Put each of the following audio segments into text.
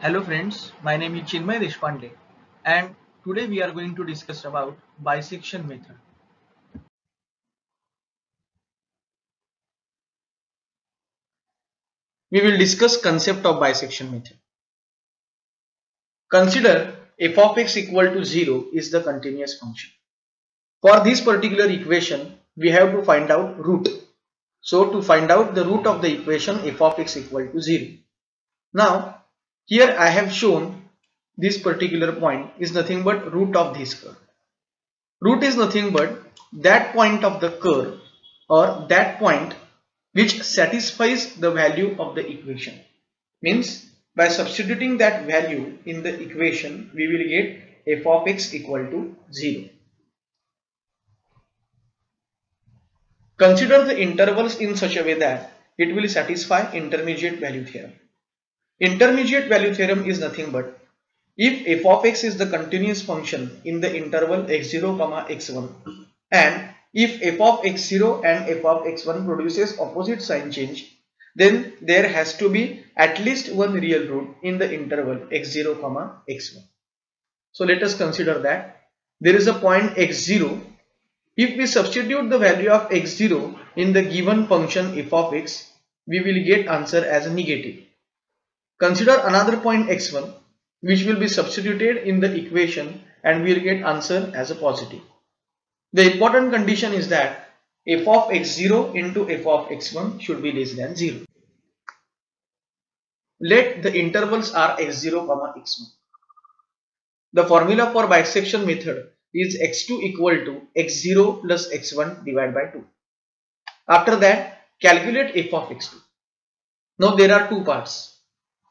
Hello friends, my name is Chinmay Deshpande and today we are going to discuss about bisection method. We will discuss concept of bisection method. Consider f of x equal to 0 is the continuous function. For this particular equation, we have to find out root. So to find out the root of the equation f of x equal to 0. Now here I have shown this particular point is nothing but root of this curve. Root is nothing but that point of the curve or that point which satisfies the value of the equation. Means by substituting that value in the equation we will get f of x equal to 0. Consider the intervals in such a way that it will satisfy intermediate value theorem. Intermediate value theorem is nothing but if f of x is the continuous function in the interval x0 comma x1 and if f of x0 and f of x1 produces opposite sign change then there has to be at least one real root in the interval x0 comma x1. So let us consider that. There is a point x0 if we substitute the value of x0 in the given function f of x we will get answer as a negative Consider another point x1 which will be substituted in the equation and we will get answer as a positive. The important condition is that f of x0 into f of x1 should be less than 0. Let the intervals are x0 comma x1. The formula for bisection method is x2 equal to x0 plus x1 divided by 2. After that calculate f of x2. Now there are two parts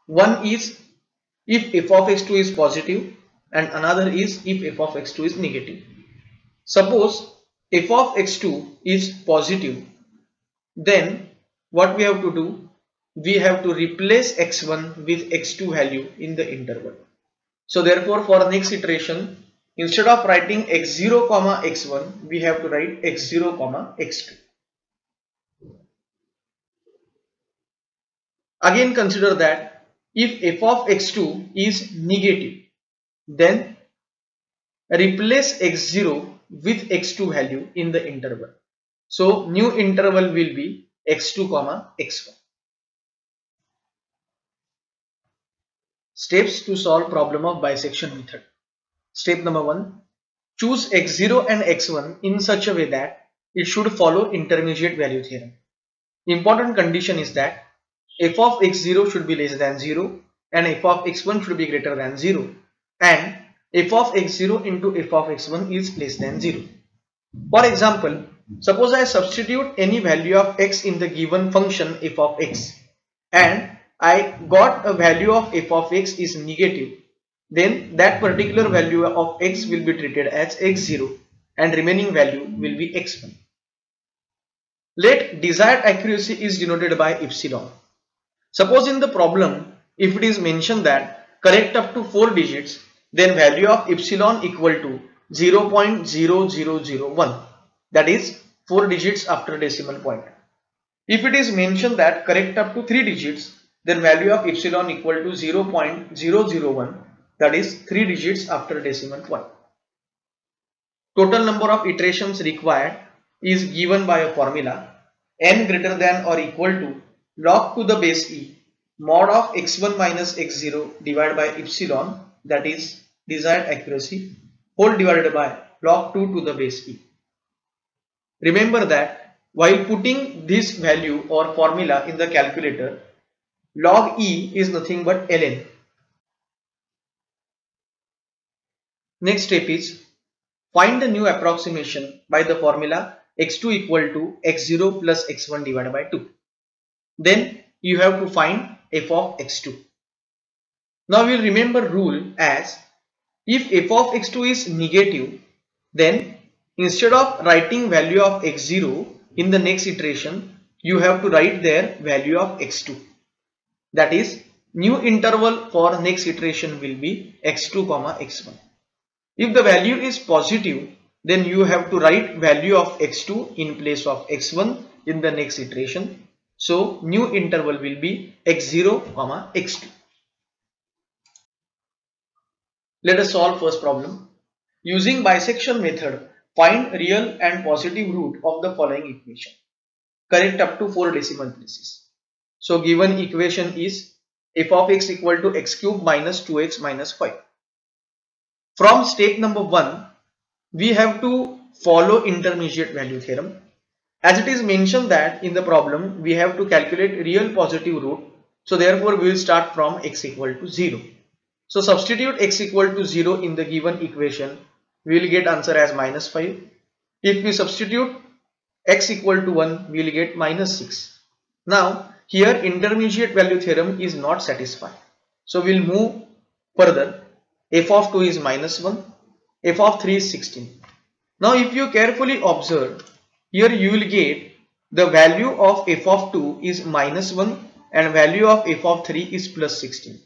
one is if f of x2 is positive and another is if f of x2 is negative. Suppose f of x2 is positive then what we have to do we have to replace x1 with x2 value in the interval. So therefore for next iteration instead of writing x0 comma x1 we have to write x0 comma x2. Again consider that if f of x2 is negative then replace x0 with x2 value in the interval. So new interval will be x2 comma x1 steps to solve problem of bisection method step number 1 choose x0 and x1 in such a way that it should follow intermediate value theorem. Important condition is that f of x0 should be less than 0 and f of x1 should be greater than 0 and f of x0 into f of x1 is less than 0. For example, suppose I substitute any value of x in the given function f of x and I got a value of f of x is negative then that particular value of x will be treated as x0 and remaining value will be x1. Let desired accuracy is denoted by epsilon. Suppose in the problem, if it is mentioned that correct up to 4 digits, then value of epsilon equal to 0.0001 that is 4 digits after decimal point. If it is mentioned that correct up to 3 digits, then value of epsilon equal to 0.001 that is 3 digits after decimal point. Total number of iterations required is given by a formula n greater than or equal to log to the base e mod of x1 minus x0 divided by epsilon that is desired accuracy whole divided by log 2 to the base e. Remember that while putting this value or formula in the calculator log e is nothing but ln. Next step is find the new approximation by the formula x2 equal to x0 plus x1 divided by 2 then you have to find f of x2 now we'll remember rule as if f of x2 is negative then instead of writing value of x0 in the next iteration you have to write there value of x2 that is new interval for next iteration will be x2 comma x1 if the value is positive then you have to write value of x2 in place of x1 in the next iteration so new interval will be x0 comma x2. Let us solve first problem. Using bisection method, find real and positive root of the following equation. Correct up to 4 decimal places. So given equation is f of x equal to x cube minus 2x minus 5. From step number 1, we have to follow intermediate value theorem. As it is mentioned that in the problem, we have to calculate real positive root. So therefore, we will start from x equal to 0. So substitute x equal to 0 in the given equation. We will get answer as minus 5. If we substitute x equal to 1, we will get minus 6. Now here intermediate value theorem is not satisfied. So we will move further. f of 2 is minus 1, f of 3 is 16. Now if you carefully observe, here you will get the value of f of 2 is minus 1 and value of f of 3 is plus 16.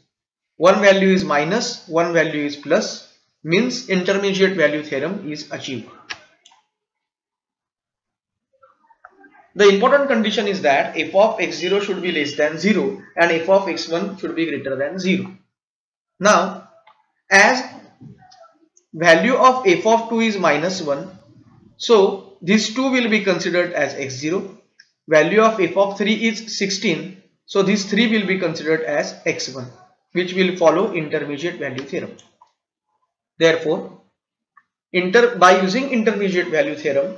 One value is minus, one value is plus, means intermediate value theorem is achieved. The important condition is that f of x0 should be less than 0 and f of x1 should be greater than 0. Now, as value of f of 2 is minus 1, so these 2 will be considered as x0. Value of f of 3 is 16, so these 3 will be considered as x1 which will follow intermediate value theorem. Therefore, inter by using intermediate value theorem,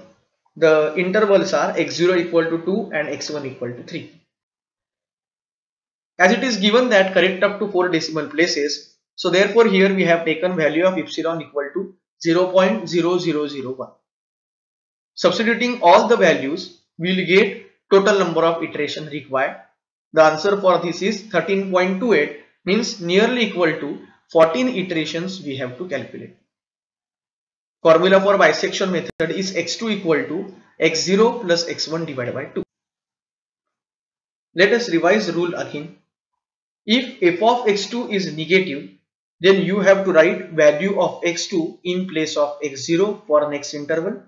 the intervals are x0 equal to 2 and x1 equal to 3. As it is given that correct up to 4 decimal places, so therefore here we have taken value of epsilon equal to 0.0001. Substituting all the values, we will get total number of iteration required. The answer for this is 13.28 means nearly equal to 14 iterations we have to calculate. Formula for bisection method is x2 equal to x0 plus x1 divided by 2. Let us revise rule again. If f of x2 is negative, then you have to write value of x2 in place of x0 for next interval.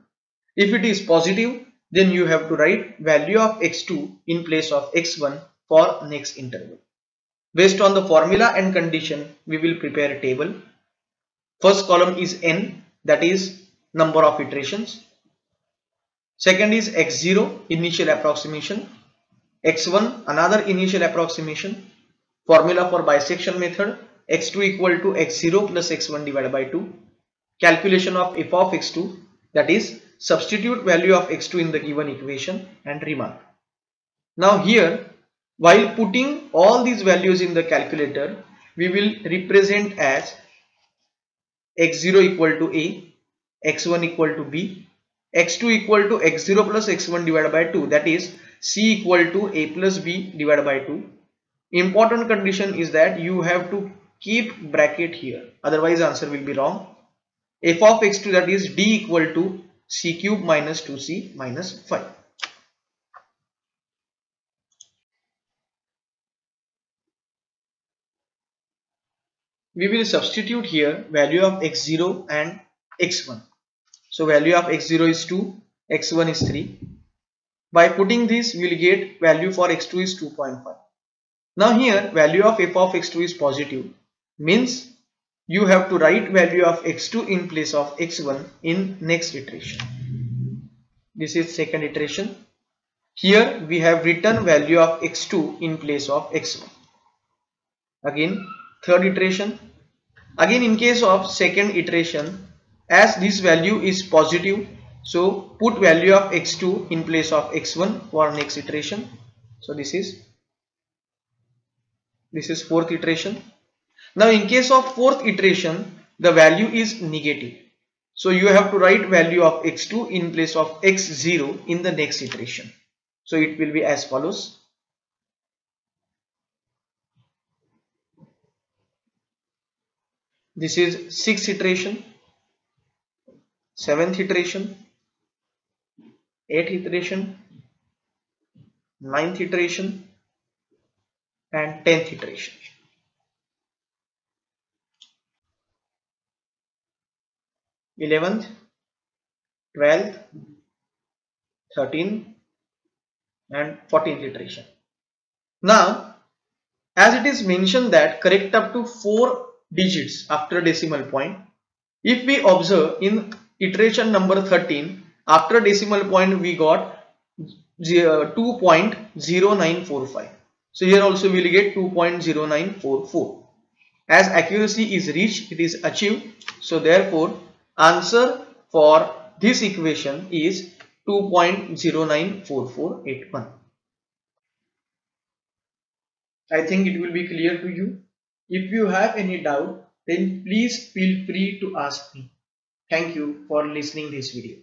If it is positive, then you have to write value of x2 in place of x1 for next interval. Based on the formula and condition, we will prepare a table. First column is n that is number of iterations second is x0 initial approximation x1 another initial approximation formula for bisection method x2 equal to x0 plus x1 divided by 2 calculation of f of x2 that is substitute value of x2 in the given equation and remark now here while putting all these values in the calculator we will represent as x0 equal to a, x1 equal to b, x2 equal to x0 plus x1 divided by 2 that is c equal to a plus b divided by 2. Important condition is that you have to keep bracket here otherwise answer will be wrong. f of x2 that is d equal to c cube minus 2c minus 5. we will substitute here value of x0 and x1 so value of x0 is 2 x1 is 3 by putting this we will get value for x2 is 2.5 now here value of f of x2 is positive. Means you have to write value of x2 in place of x1 in next iteration. This is second iteration. Here we have written value of x2 in place of x1 again third iteration. Again in case of second iteration as this value is positive so put value of x2 in place of x1 for next iteration. So this is this is fourth iteration now in case of fourth iteration the value is negative. So you have to write value of x2 in place of x0 in the next iteration. So it will be as follows. This is sixth iteration seventh iteration eighth iteration ninth iteration and tenth iteration eleventh twelfth thirteenth and 14th iteration. Now as it is mentioned that correct up to four digits after a decimal point. If we observe in iteration number 13 after a decimal point we got uh, 2.0945 so here also we will get 2.0944 as accuracy is reached it is achieved. So therefore answer for this equation is 2.094481 I think it will be clear to you. If you have any doubt then please feel free to ask me. Thank you for listening this video